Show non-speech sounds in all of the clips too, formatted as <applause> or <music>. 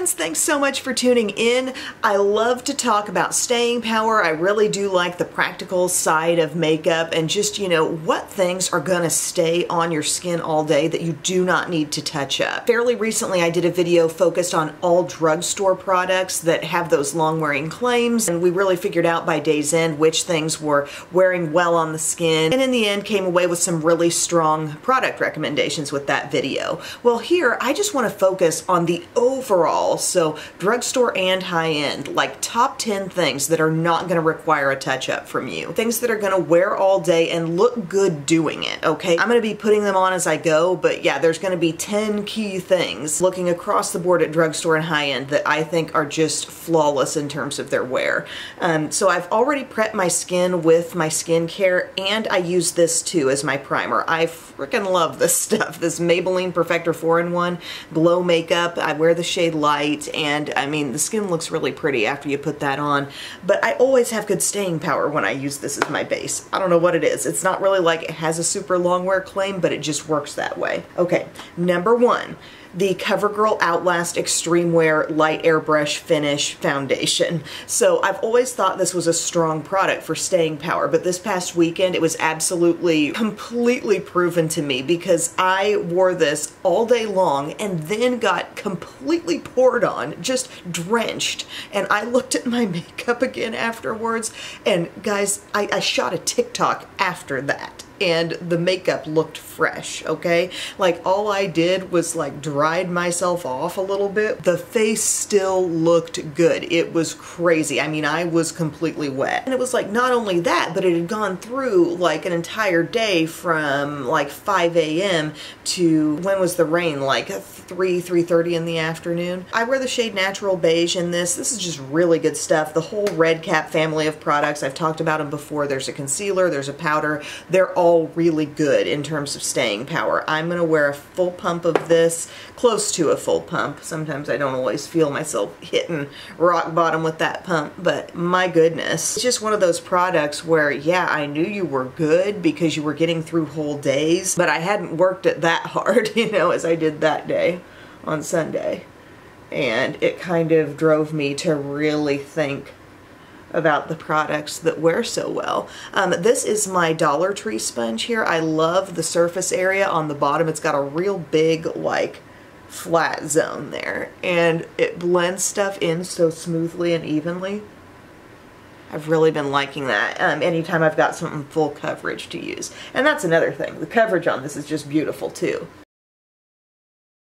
friends, thanks so much for tuning in. I love to talk about staying power. I really do like the practical side of makeup and just, you know, what things are gonna stay on your skin all day that you do not need to touch up. Fairly recently, I did a video focused on all drugstore products that have those long wearing claims, and we really figured out by day's end which things were wearing well on the skin, and in the end came away with some really strong product recommendations with that video. Well, here, I just wanna focus on the overall, so drugstore and high-end, like top 10 things that are not gonna require a touch-up from you. Things that are gonna wear all day and look good doing it, okay? I'm gonna be putting them on as I go, but yeah, there's gonna be 10 key things looking across the board at drugstore and high-end that I think are just flawless in terms of their wear. Um, so I've already prepped my skin with my skincare, and I use this too as my primer. I freaking love this <laughs> stuff, this Maybelline Perfector 4-in-1 Glow Makeup. I wear the shade light and I mean the skin looks really pretty after you put that on but I always have good staying power when I use this as my base. I don't know what it is. It's not really like it has a super long wear claim but it just works that way. Okay, number one the CoverGirl Outlast Extreme Wear Light Airbrush Finish Foundation. So I've always thought this was a strong product for staying power, but this past weekend it was absolutely completely proven to me because I wore this all day long and then got completely poured on, just drenched. And I looked at my <laughs> makeup again afterwards and guys, I, I shot a TikTok after that and the makeup looked fresh, okay? Like all I did was like dried myself off a little bit. The face still looked good. It was crazy. I mean, I was completely wet. And it was like not only that, but it had gone through like an entire day from like 5 a.m. to when was the rain? Like 3, 3.30 in the afternoon. I wear the shade Natural Beige in this. This is just really good stuff. The whole Red Cap family of products, I've talked about them before. There's a concealer, there's a powder. They're all all really good in terms of staying power. I'm going to wear a full pump of this, close to a full pump. Sometimes I don't always feel myself hitting rock bottom with that pump, but my goodness. It's just one of those products where, yeah, I knew you were good because you were getting through whole days, but I hadn't worked it that <laughs> hard, you know, as I did that day on Sunday. And it kind of drove me to really think about the products that wear so well. Um, this is my Dollar Tree sponge here. I love the surface area on the bottom. It's got a real big like flat zone there and it blends stuff in so smoothly and evenly. I've really been liking that um, anytime I've got something full coverage to use. And that's another thing. The coverage on this is just beautiful too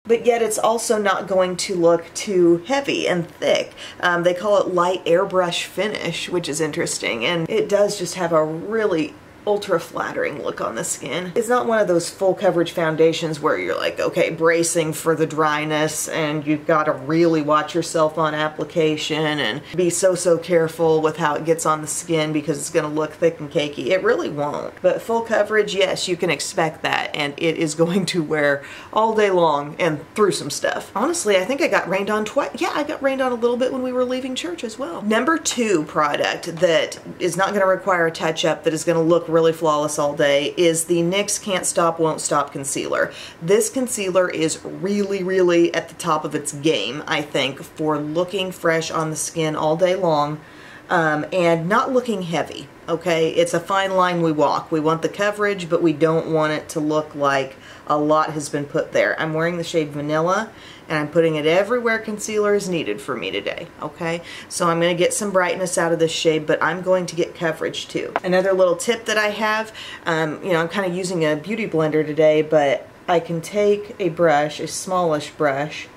but yet it's also not going to look too heavy and thick. Um, they call it light airbrush finish, which is interesting, and it does just have a really ultra flattering look on the skin. It's not one of those full coverage foundations where you're like, okay, bracing for the dryness and you've got to really watch yourself on application and be so, so careful with how it gets on the skin because it's going to look thick and cakey. It really won't. But full coverage, yes, you can expect that and it is <laughs> going to wear all day long and through some stuff. Honestly, I think I got rained on twice. Yeah, I got rained on a little bit when we were leaving church as well. Number two product that is not going to require a touch up that is going to look really really flawless all day is the NYX Can't Stop Won't Stop Concealer. This concealer is really, really at the top of its game, I think, for looking fresh on the skin all day long um, and not looking heavy, okay? It's a fine line we walk. We want the coverage, but we don't want it to look like a lot has been put there. I'm wearing the shade Vanilla and I'm putting it everywhere concealer is needed for me today, okay? So I'm going to get some brightness out of this shade, but I'm going to get coverage too. Another little tip that I have, um, you know, I'm kind of using a beauty blender today, but I can take a brush, a smallish brush,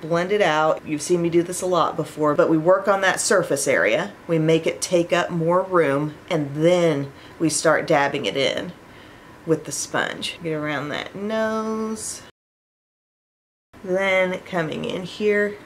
blend it out. You've seen me do this a lot before, but we work on that surface area. We make it take up more room, and then we start dabbing it in with the sponge. Get around that nose then coming in here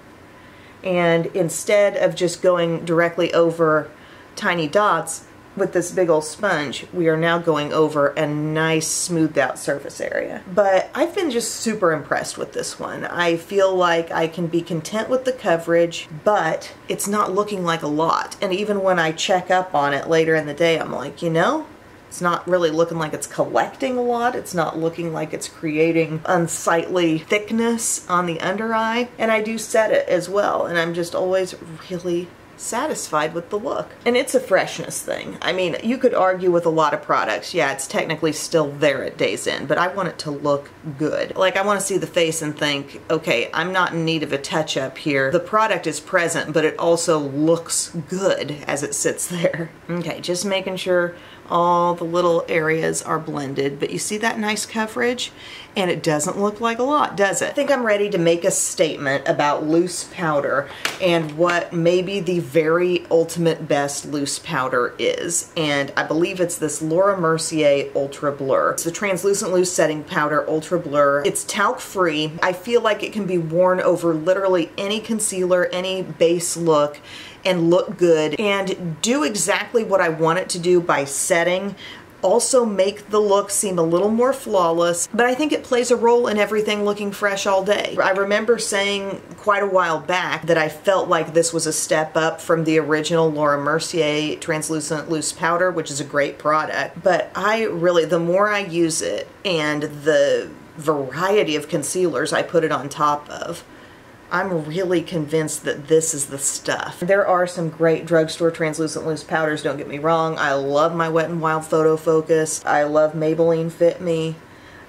and instead of just going directly over tiny dots with this big old sponge, we are now going over a nice smoothed out surface area. But I've been just super impressed with this one. I feel like I can be content with the coverage, but it's not looking like a lot. And even when I check up on it later in the day, I'm like, you know, It's not really looking like it's collecting a lot. It's not looking like it's creating unsightly thickness on the under eye. And I do set it as well. And I'm just always really satisfied with the look. And it's a freshness thing. I mean, you could argue with a lot of products, yeah, it's technically still there at day's end, but I want it to look good. Like I want to see the face and think, okay, I'm not in need of a touch up here. The product is present, but it also looks good as it sits <laughs> there. Okay, just making sure all the little areas are blended, but you see that nice coverage? And it doesn't look like a lot, does it? I think I'm ready to make a statement about loose powder and what maybe the very ultimate best loose powder is. And I believe it's this Laura Mercier Ultra Blur. It's the translucent loose setting powder Ultra Blur. It's talc free. I feel like it can be worn over literally any concealer, any base look and look good and do exactly what I want it to do by setting also make the look seem a little more flawless, but I think it plays a role in everything looking fresh all day. I remember saying quite a while back that I felt like this was a step up from the original Laura Mercier translucent loose powder, which is a great product, but I really, the more I use it and the variety of concealers I put it on top of, I'm really convinced that this is the stuff. There are some great drugstore translucent loose powders, don't get me wrong. I love my Wet n Wild Photo Focus. I love Maybelline Fit Me.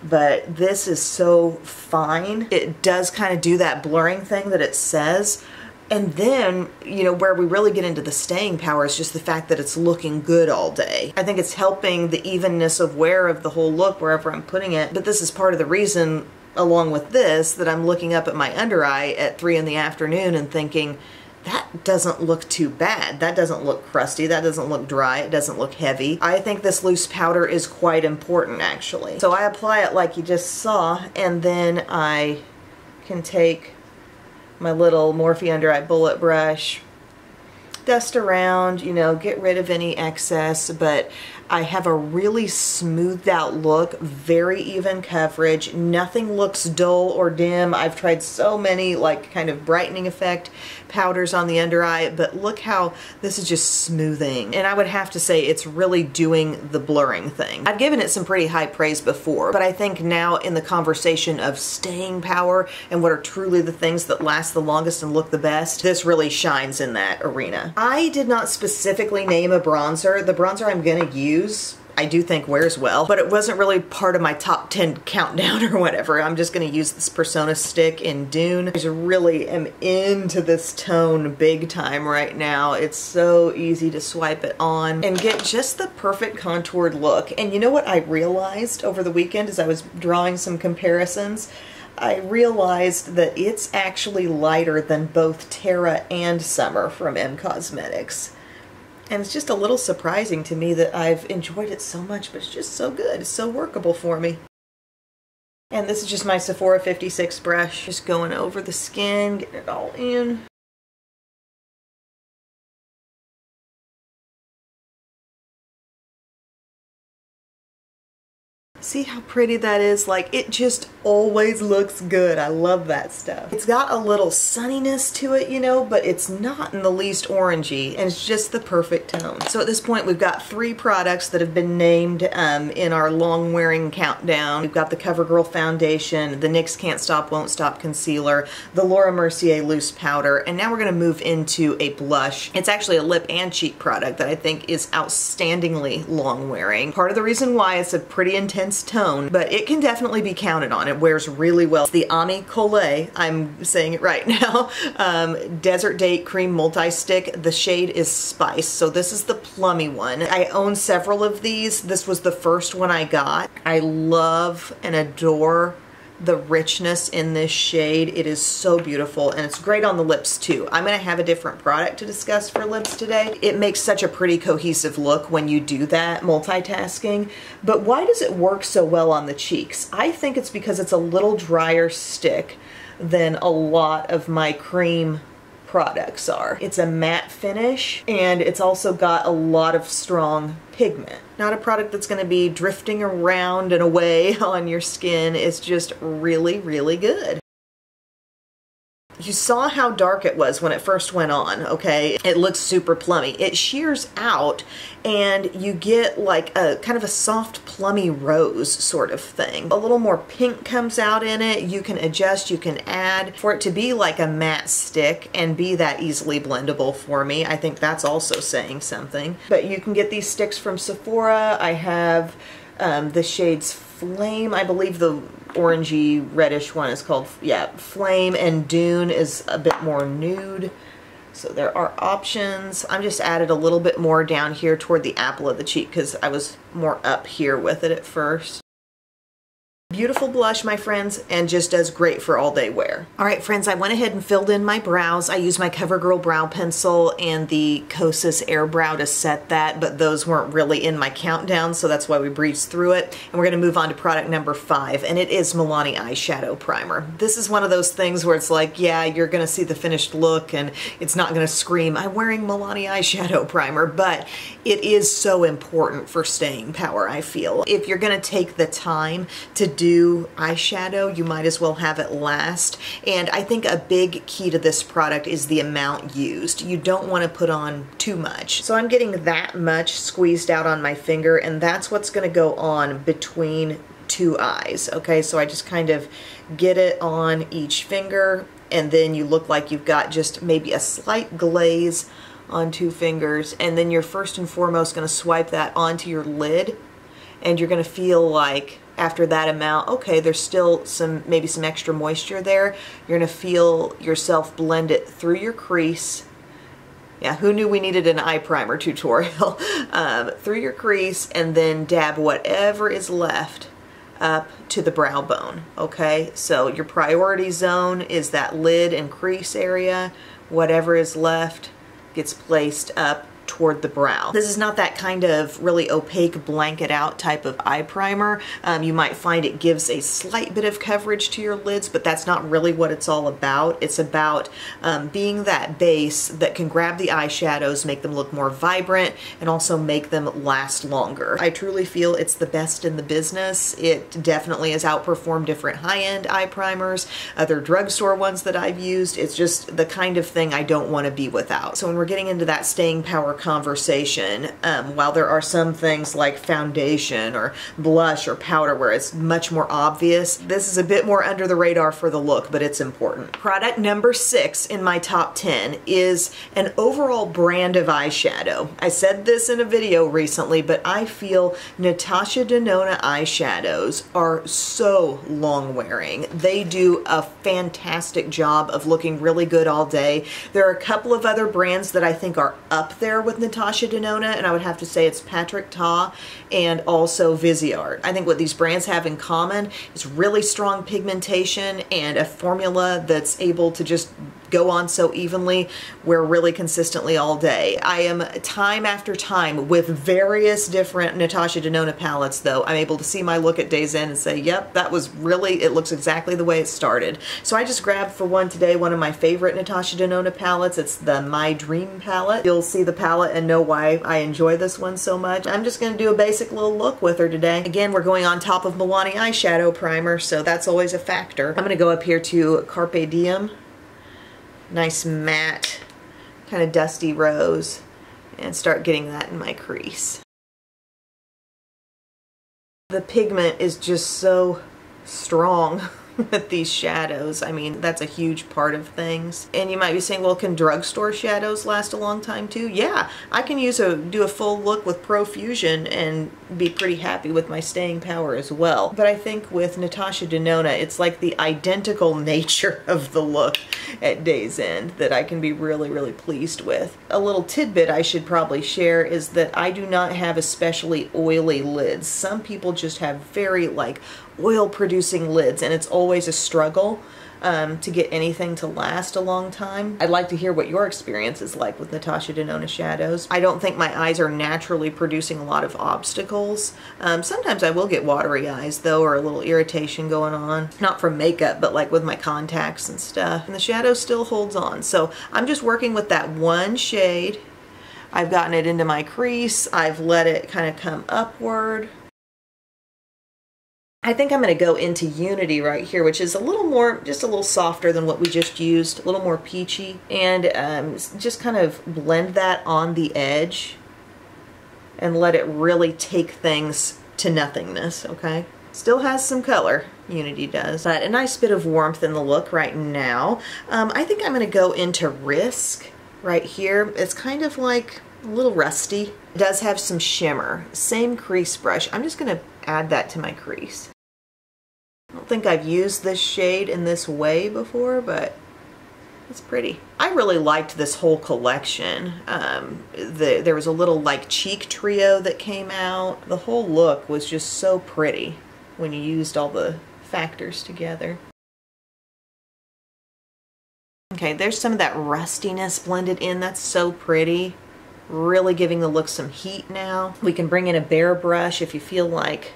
But this is so fine. It does kind of do that blurring thing that it says. And then, you know, where we really get into the staying power is just the fact that it's looking good all day. I think it's helping the evenness of wear of the whole look wherever I'm putting it. But this is part of the reason along with this that I'm looking up at my under eye at 3 in the afternoon and thinking, that doesn't look too bad. That doesn't look crusty. That doesn't look dry. It doesn't look heavy. I think this loose powder is quite important actually. So I apply it like you just saw and then I can take my little Morphe under eye bullet brush, dust around, you know, get rid of any excess, but I have a really smoothed out look, very even coverage. Nothing looks dull or dim. I've tried so many like kind of brightening effect powders on the under eye, but look how this is just smoothing. And I would have to say it's really doing the blurring thing. I've given it some pretty high praise before, but I think now in the conversation of staying power and what are truly the things that last the longest and look the best, this really shines in that arena. I did not specifically name a bronzer. The bronzer I'm gonna use I do think wears well, but it wasn't really part of my top 10 countdown <laughs> or whatever. I'm just going to use this Persona stick in Dune. I really am into this tone big time right now. It's so easy to swipe it on and get just the perfect contoured look. And you know what I realized over the weekend as I was drawing some comparisons? I realized that it's actually lighter than both Terra and Summer from M Cosmetics. And it's just a little surprising to me that I've enjoyed it so much, but it's just so good. It's so workable for me. And this is just my Sephora 56 brush, just going over the skin, getting it all in. See how pretty that is? Like it just always looks good. I love that stuff. It's got a little sunniness to it, you know, but it's not in the least orangey and it's just the perfect tone. So at this point we've got three products that have been named um, in our long wearing countdown. We've got the CoverGirl foundation, the NYX Can't Stop Won't Stop concealer, the Laura Mercier loose powder, and now we're gonna move into a blush. It's actually a lip and cheek product that I think is outstandingly long wearing. Part of the reason why it's a pretty intense tone, but it can definitely be counted on. It wears really well. It's the Ami Cole, I'm saying it right <laughs> now, um, Desert Date Cream Multi-Stick. The shade is Spice, so this is the plummy one. I own several of these. This was the first one I got. I love and adore the richness in this shade. It is so beautiful and it's great on the lips too. I'm going to have a different product to discuss for lips today. It makes such a pretty cohesive look when you do that multitasking. But why does it work so well on the cheeks? I think it's because it's a little drier stick than a lot of my cream products are. It's a matte finish and it's also got a lot of strong pigment. Not a product that's going to be drifting around and away <laughs> on your skin. It's just really, really good. You saw how dark it was when it first went on, okay? It looks super plummy. It shears out and you get like a kind of a soft plummy rose sort of thing. A little more pink comes out in it. You can adjust, you can add. For it to be like a matte stick and be that easily blendable for me, I think that's also saying something. But you can get these sticks from Sephora. I have um, the shades Flame, I believe the orangey reddish one is called, yeah, Flame, and Dune is a bit more nude. So there are options. I'm just added a little bit more down here toward the apple of the cheek because I was more up here with it at first. Beautiful blush, my friends, and just does great for all day wear. All right, friends, I went ahead and filled in my brows. I used my CoverGirl brow pencil and the Kosas Air Brow to set that, but those weren't really in my countdown, so that's why we breezed through it. And we're gonna move on to product number five, and it is Milani Eyeshadow Primer. This is one of those things where it's like, yeah, you're gonna see the finished look and it's not gonna scream, I'm wearing Milani Eyeshadow Primer, but it is so important for staying power, I feel. If you're gonna take the time to do eyeshadow, you might as well have it last. And I think a big key to this product is the amount used. You don't want to put on too much. So I'm getting that much squeezed out on my finger and that's what's going to go on between two eyes. Okay, so I just kind of get it on each finger and then you look like you've got just maybe a slight glaze on two fingers and then you're first and foremost going to swipe that onto your lid and you're going to feel like after that amount, okay, there's still some, maybe some extra moisture there. You're gonna feel yourself blend it through your crease. Yeah, who knew we needed an eye primer tutorial? <laughs> um, through your crease and then dab whatever is left up to the brow bone, okay? So your priority zone is that lid and crease area. Whatever is left gets placed up toward the brow. This is not that kind of really opaque blanket out type of eye primer. Um, you might find it gives a slight bit of coverage to your lids, but that's not really what it's all about. It's about um, being that base that can grab the eyeshadows, make them look more vibrant, and also make them last longer. I truly feel it's the best in the business. It definitely has outperformed different high-end eye primers, other drugstore ones that I've used. It's just the kind of thing I don't want to be without. So when we're getting into that staying power conversation. Um, while there are some things like foundation or blush or powder where it's much more obvious, this is a bit more under the radar for the look, but it's important. Product number six in my top 10 is an overall brand of eyeshadow. I said this in a video recently, but I feel Natasha Denona eyeshadows are so long wearing. They do a fantastic job of looking really good all day. There are a couple of other brands that I think are up there with Natasha Denona, and I would have to say it's Patrick Ta and also Viseart. I think what these brands have in common is really strong pigmentation and a formula that's able to just go on so evenly, wear really consistently all day. I am time after time with various different Natasha Denona palettes though. I'm able to see my look at day's end and say, yep, that was really, it looks exactly the way it started. So I just grabbed for one today one of my favorite Natasha Denona palettes. It's the My Dream palette. You'll see the palette palette and know why I enjoy this one so much. I'm just going to do a basic little look with her today. Again, we're going on top of Milani eyeshadow primer, so that's always a factor. I'm going to go up here to Carpe Diem. Nice matte, kind of dusty rose, and start getting that in my crease. The pigment is just so strong. <laughs> <laughs> with these shadows. I mean, that's a huge part of things. And you might be saying, well, can drugstore shadows last a long time too? Yeah, I can use a do a full look with Profusion and be pretty happy with my staying power as well. But I think with Natasha Denona, it's like the identical <laughs> nature of the look at day's end that I can be really, really pleased with. A little tidbit I should probably share is that I do not have especially oily lids. Some people just have very like oil producing lids and it's always a struggle um, to get anything to last a long time. I'd like to hear what your experience is like with Natasha Denona shadows. I don't think my eyes are naturally producing a lot of obstacles. Um, sometimes I will get watery eyes though or a little irritation going on. Not from makeup but like with my contacts and stuff. And the shadow still holds on. So I'm just working with that one shade. I've gotten it into my crease. I've let it kind of come upward I think I'm going to go into Unity right here, which is a little more, just a little softer than what we just used, a little more peachy, and um, just kind of blend that on the edge and let it really take things to nothingness, okay? Still has some color, Unity does, but a nice bit of warmth in the look right now. Um, I think I'm going to go into Risk right here. It's kind of like a little rusty. It does have some shimmer. Same crease brush. I'm just going to add that to my crease. I don't think I've used this shade in this way before, but it's pretty. I really liked this whole collection. Um, the, there was a little like cheek trio that came out. The whole look was just so pretty when you used all the factors together. Okay, there's some of that rustiness blended in. That's so pretty. Really giving the look some heat now. We can bring in a bare brush if you feel like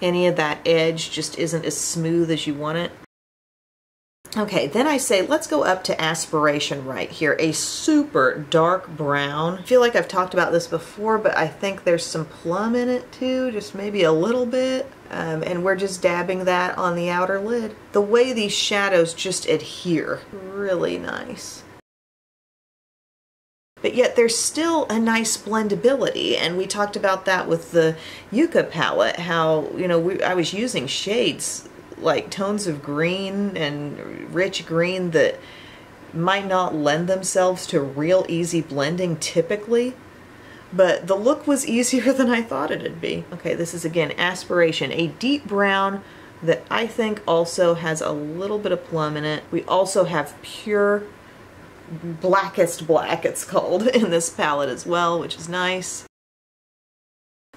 any of that edge just isn't as smooth as you want it. Okay, then I say let's go up to aspiration right here, a super dark brown. I feel like I've talked about this before, but I think there's some plum in it too, just maybe a little bit. Um, and we're just dabbing that on the outer lid. The way these shadows just adhere, really nice but yet there's still a nice blendability and we talked about that with the Yucca palette how you know we, I was using shades like tones of green and rich green that might not lend themselves to real easy blending typically but the look was <laughs> easier than I thought it'd be. Okay, this is again Aspiration, a deep brown that I think also has a little bit of plum in it. We also have pure blackest black it's called <laughs> in this palette as well, which is nice.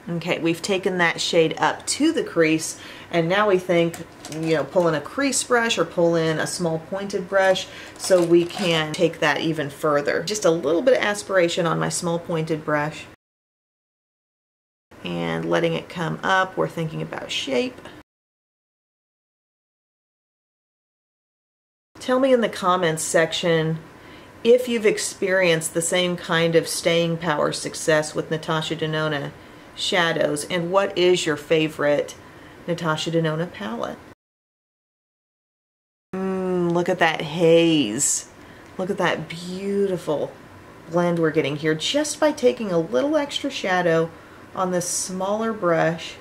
Okay, we've taken that shade up to the crease and now we think, you know, pull in a crease brush or pull in a small pointed brush so we can take that even further. Just a little bit of aspiration on my small pointed brush and letting it come up. We're thinking about shape. Tell me in the comments section if you've experienced the same kind of staying power success with Natasha Denona shadows and what is your favorite Natasha Denona palette. Mm, look at that haze. Look at that beautiful blend we're getting here just by taking a little extra shadow on this smaller brush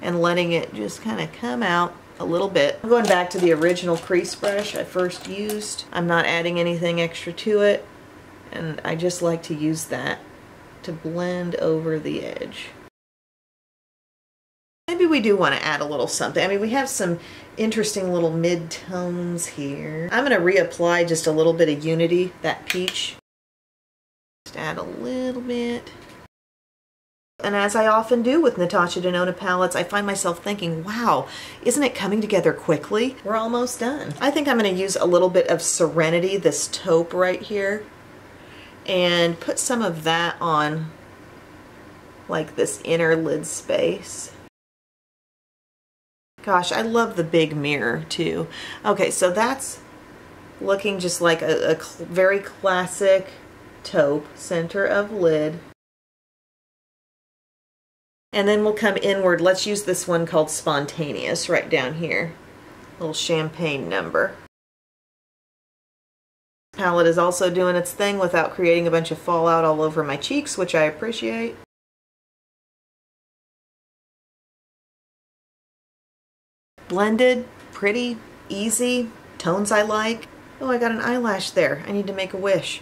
and letting it just kind of come out a little bit. I'm going back to the original crease brush I first used. I'm not adding anything extra to it and I just like to use that to blend over the edge. Maybe we do want to add a little something. I mean, we have some interesting little mid-tones here. I'm going to reapply just a little bit of Unity, that peach. Just add a little bit. And as I often do with Natasha Denona palettes, I find myself thinking, wow, isn't it coming together quickly? We're almost done. I think I'm going to use a little bit of Serenity, this taupe right here, and put some of that on like this inner lid space. Gosh, I love the big mirror too. Okay, so that's looking just like a, a cl very classic taupe, center of lid. And then we'll come inward. Let's use this one called Spontaneous right down here. Little champagne number. Palette is also doing its thing without creating a bunch of fallout all over my cheeks, which I appreciate. Blended, pretty, easy, tones I like. Oh, I got an eyelash there. I need to make a wish.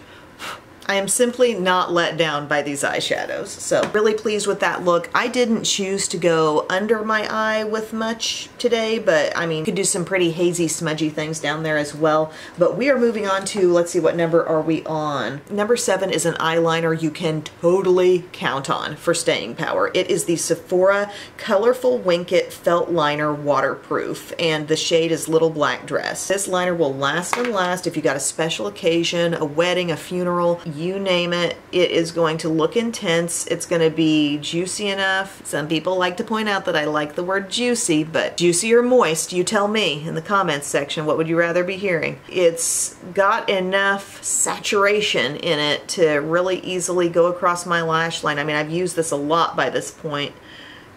I am simply not let down by these eyeshadows. So really pleased with that look. I didn't choose to go under my eye with much today, but I mean, could do some pretty hazy, smudgy things down there as well. But we are moving on to, let's see, what number are we on? Number seven is an eyeliner you can totally count on for staying power. It is the Sephora Colorful Wink It Felt Liner Waterproof, and the shade is Little Black Dress. This liner will last and last if you got a special occasion, a wedding, a funeral, you name it, it is going to look intense. It's going to be juicy enough. Some people like to point out that I like the word juicy, but juicy or moist, you tell me in the comments section. What would you rather be hearing? It's got enough saturation in it to really easily go across my lash line. I mean, I've used this a lot by this point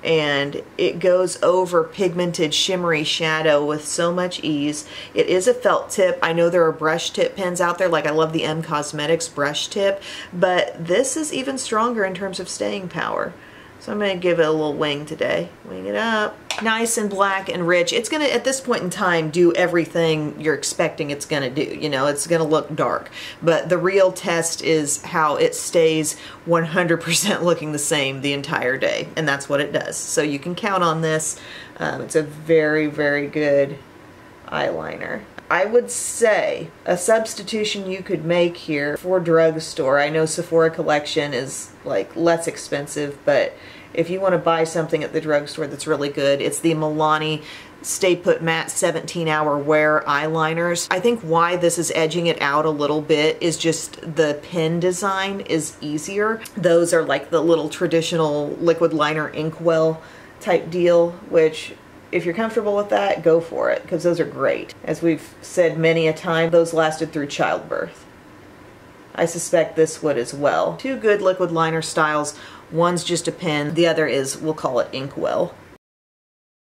and it goes over pigmented shimmery shadow with so much ease. It is a felt tip. I know there are brush tip pens out there, like I love the M Cosmetics brush tip, but this is even stronger in terms of staying power. So I'm to give it a little wing today. Wing it up. Nice and black and rich. It's to, at this point in time, do everything you're expecting it's to do. You know, it's to look dark. But the real test is how it stays 100% <laughs> looking the same the entire day. And that's what it does. So you can count on this. Um, it's a very, very good eyeliner. I would say a substitution you could make here for drugstore. I know Sephora Collection is like less expensive, but if you want to buy something at the drugstore that's really good, it's the Milani Stay Put Matte 17 Hour Wear Eyeliners. I think why this is edging it out a little bit is just the pen design is easier. Those are like the little traditional liquid liner inkwell type deal, which if you're comfortable with that, go for it because those are great. As we've said many a time, those lasted through childbirth. I suspect this would as well. Two good liquid liner styles. One's just a pen, the other is, we'll call it Inkwell.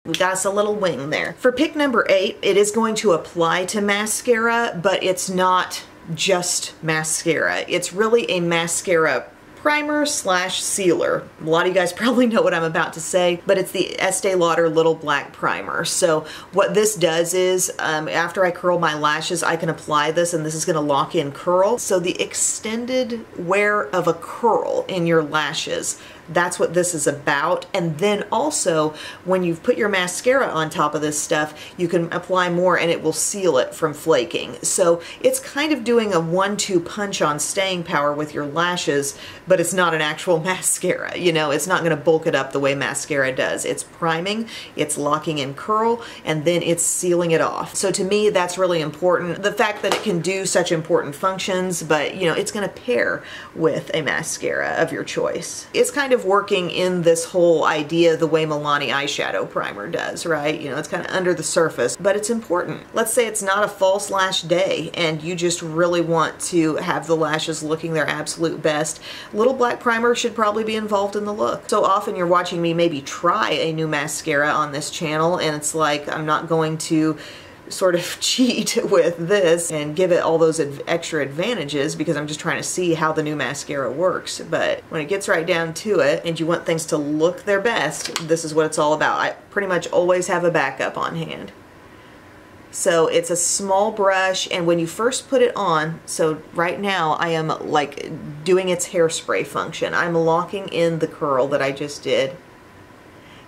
We got us a little wing there. For pick number eight, it is going to apply to mascara, but it's not just mascara. It's really a mascara primer slash sealer. A lot of you guys <laughs> probably know what I'm about to say, but it's the Estee Lauder Little Black Primer. So what this does is, um, after I curl my lashes, I can apply this and this is gonna lock in curl. So the extended wear of a curl in your lashes that's what this is about. And then also, when you've put your mascara on top of this stuff, you can apply more and it will seal it from flaking. So it's kind of doing a one-two punch on staying power with your lashes, but it's not an actual <laughs> mascara. You know, it's not going to bulk it up the way mascara does. It's priming, it's locking in curl, and then it's sealing it off. So to me, that's really important. The fact that it can do such important functions, but you know, it's going to pair with a mascara of your choice. It's kind of of working in this whole idea the way Milani eyeshadow primer does, right? You know, it's kind of under the surface, but it's important. Let's say it's not a false lash day and you just really want to have the lashes looking their absolute best. Little black primer should probably be involved in the look. So often you're watching me maybe try a new mascara on this channel and it's like I'm not going to sort of <laughs> cheat with this and give it all those extra advantages because I'm just trying to see how the new mascara works. But when it gets right down to it and you want things to look their best, this is what it's all about. I pretty much always have a backup on hand. So it's a small brush and when you first put it on, so right now I am like doing its hairspray function. I'm locking in the curl that I just did.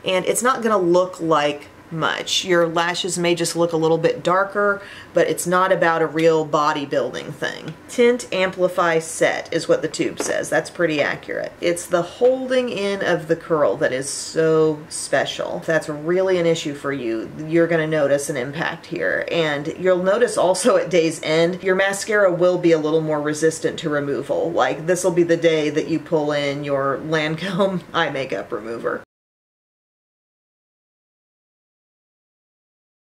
And it's not gonna look like much. Your lashes may just look a little bit darker, but it's not about a real bodybuilding thing. Tint Amplify Set is what the tube says. That's pretty accurate. It's the holding in of the curl that is so special. If that's really an issue for you, you're going to notice an impact here. And you'll notice also at day's end, your mascara will be a little more resistant to removal. Like this will be the day that you pull in your Lancome <laughs> eye makeup remover.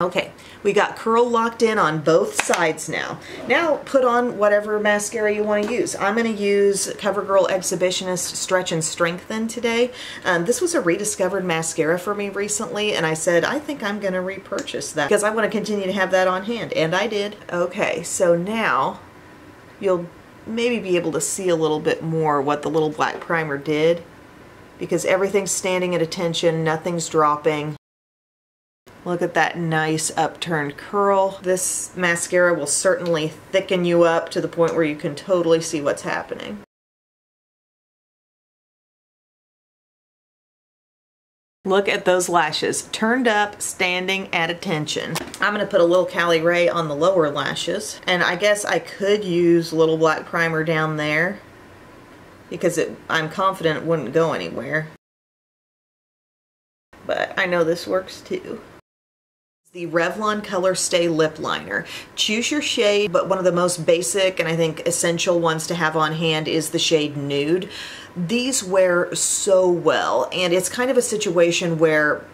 Okay, we got curl locked in on both sides now. Now put on whatever mascara you want to use. I'm going to use CoverGirl Exhibitionist Stretch and Strengthen today. Um, this was a rediscovered mascara for me recently and I said I think I'm going to repurchase that because I want to continue to have that on hand and I did. Okay, so now you'll maybe be able to see a little bit more what the little black primer did because everything's standing at attention, nothing's dropping. Look at that nice upturned curl. This mascara will certainly thicken you up to the point where you can totally see what's happening. Look at those lashes, turned up, standing at attention. I'm gonna put a little Cali Ray on the lower lashes, and I guess I could use a little black primer down there because it, I'm confident it wouldn't go anywhere. But I know this works too. The Revlon Color Stay Lip Liner. Choose your shade, but one of the most basic and I think essential ones to have on hand is the shade Nude. These wear so well, and it's kind of a situation where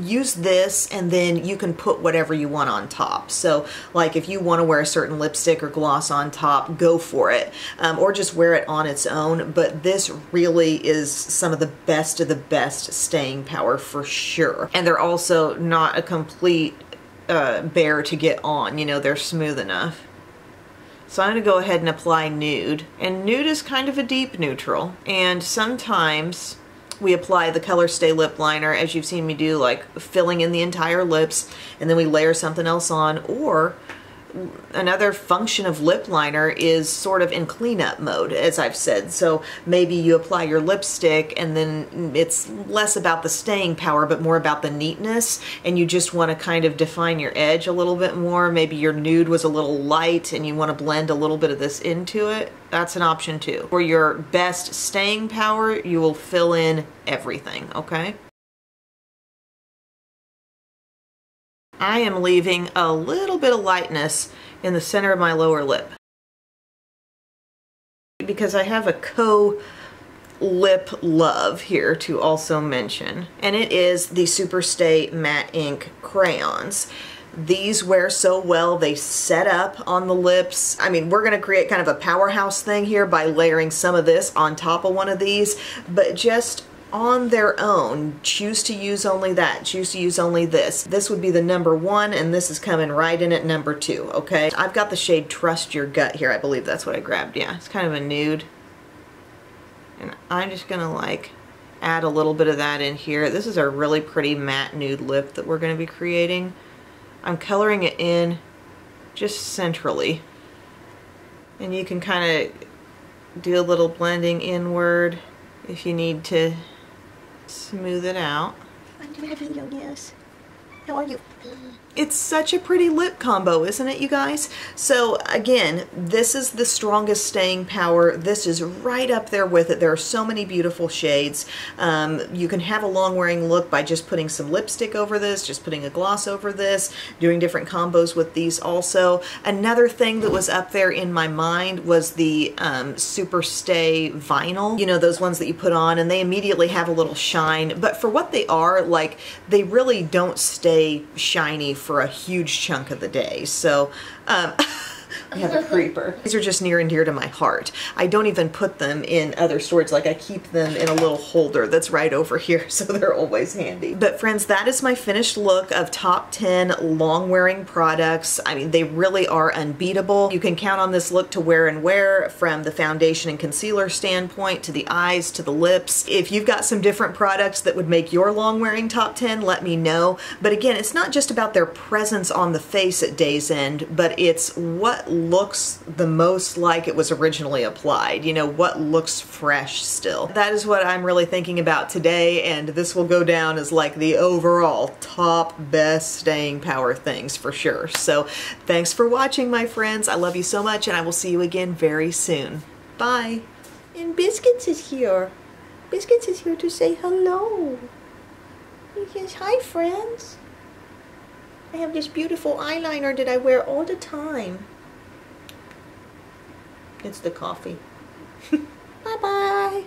use this and then you can put whatever you want on top. So like if you want to wear a certain lipstick or gloss on top, go for it. Um, or just wear it on its own. But this really is some of the best of the best staying power for sure. And they're also not a complete uh, bear to get on. You know, they're smooth enough. So I'm going to go ahead and apply nude. And nude is kind of a deep neutral. And sometimes we apply the Color Stay lip liner as you've seen me do, like filling in the entire lips, and then we layer something else on. Or another function of lip liner is sort of in cleanup mode, as I've said. So maybe you apply your lipstick and then it's less about the staying power, but more about the neatness. And you just want to kind of define your edge a little bit more. Maybe your nude was a little light and you want to blend a little bit of this into it. That's an option too. For your best staying power, you will fill in everything, okay? I am leaving a little bit of lightness in the center of my lower lip. Because I have a co lip love here to also mention and it is the Superstay Matte Ink crayons these wear so well they set up on the lips I mean we're gonna create kind of a powerhouse thing here by layering some of this on top of one of these but just on their own, choose to use only that, choose to use only this. This would be the number one, and this is coming right in at number two, okay? I've got the shade Trust Your Gut here. I believe that's what I grabbed. Yeah, it's kind of a nude. And I'm just gonna like add a little bit of that in here. This is a really pretty matte nude lip that we're gonna be creating. I'm coloring it in just centrally. And you can kind of do a little blending inward if you need to smooth it out. I'm doing a video, yes. How are you? It's such a pretty lip combo, isn't it, you guys? So again, this is the strongest staying power. This is right up there with it. There are so many beautiful shades. Um, you can have a long wearing look by just putting some lipstick over this, just putting a gloss over this, doing different combos with these also. Another thing that was up there in my mind was the um, Superstay vinyl. You know, those ones that you put on and they immediately have a little shine. But for what they are, like, they really don't stay shiny for a huge chunk of the day. So um, <laughs> We have a creeper. These are just near and dear to my heart. I don't even put them in other storage. Like I keep them in a little holder that's right over here <laughs> so they're always handy. But friends, that is my finished look of top 10 long wearing products. I mean, they really are unbeatable. You can count on this look to wear and wear from the foundation and concealer standpoint to the eyes to the lips. If you've got some different products that would make your long wearing top 10, let me know. But again, it's not just about their presence on the face at day's end, but it's what looks the most like it was originally applied. You know, what looks fresh still. That is what I'm really thinking about today and this will go down as like the overall top best staying power things for sure. So thanks for watching my friends. I love you so much and I will see you again very soon. Bye. And Biscuits is here. Biscuits is here to say hello. He says, hi friends. I have this beautiful eyeliner that I wear all the time. It's the coffee. <laughs> Bye-bye.